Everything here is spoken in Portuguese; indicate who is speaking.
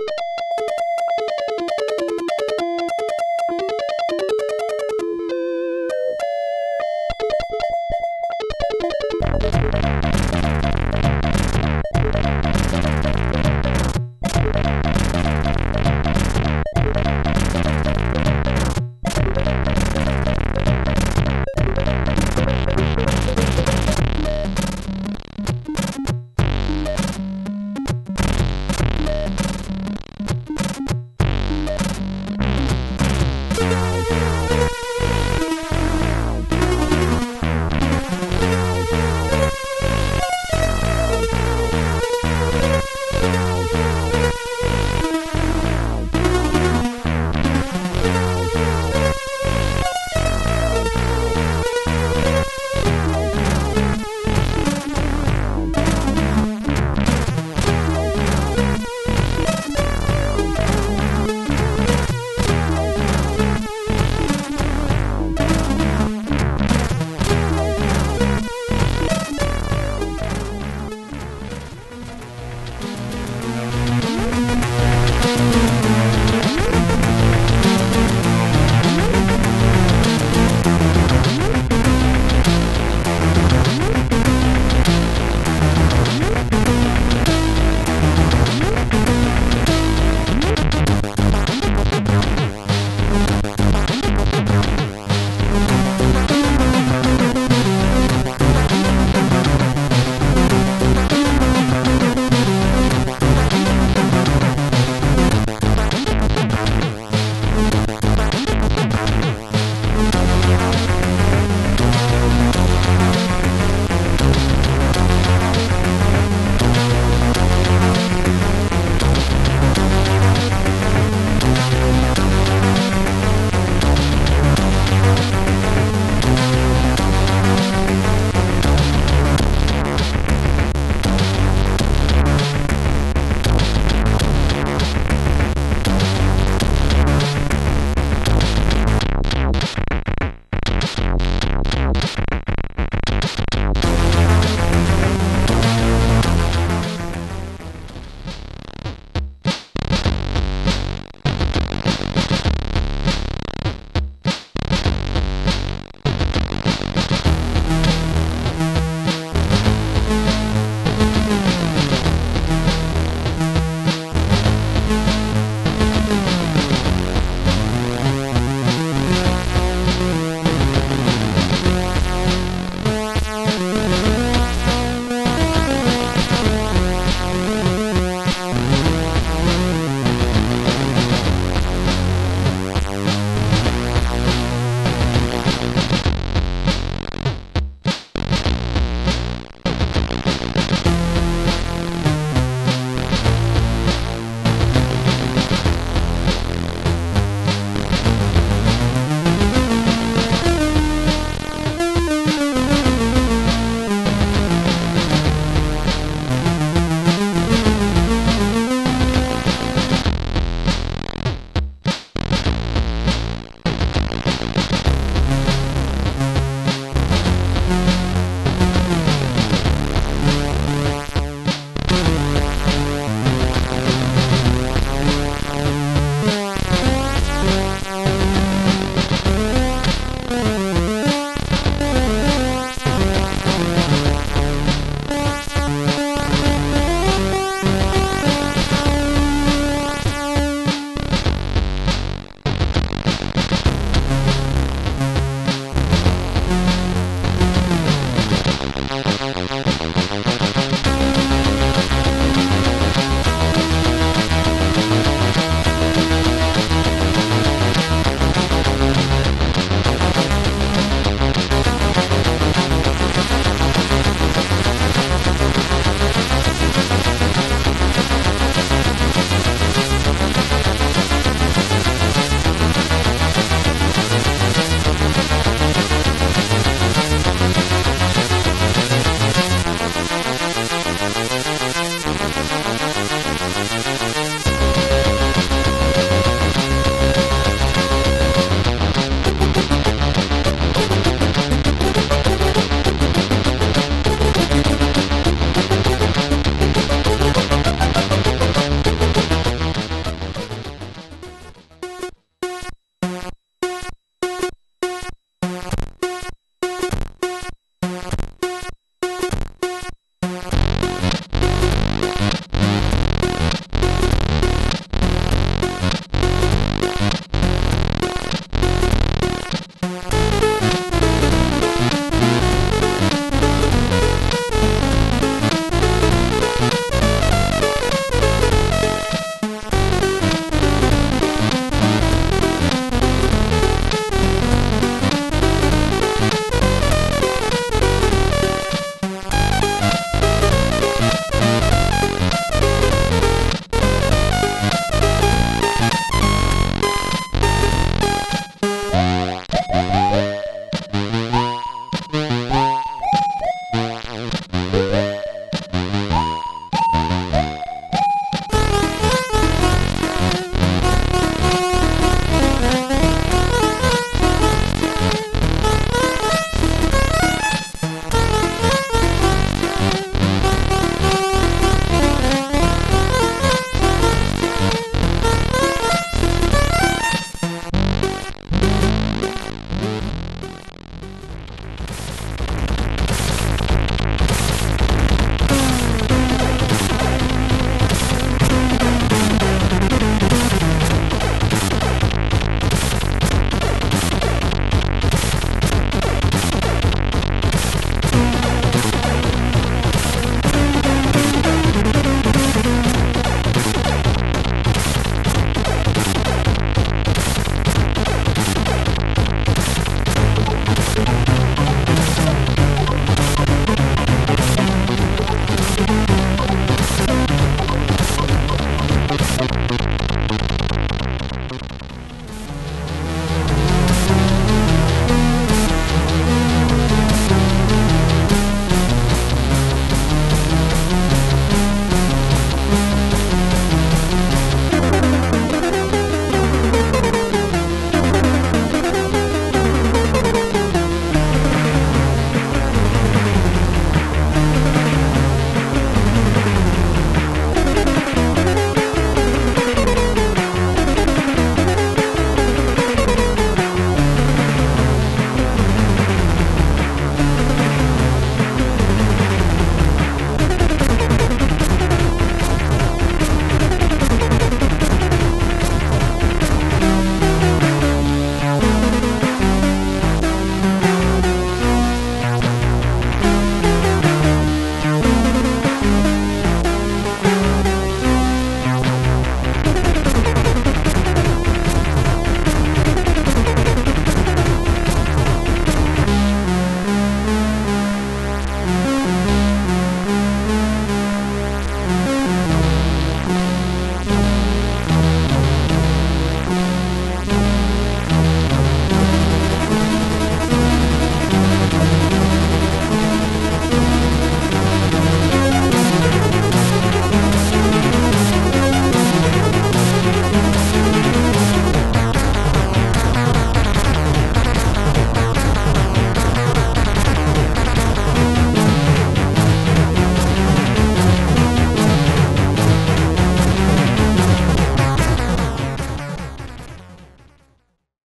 Speaker 1: thank you Música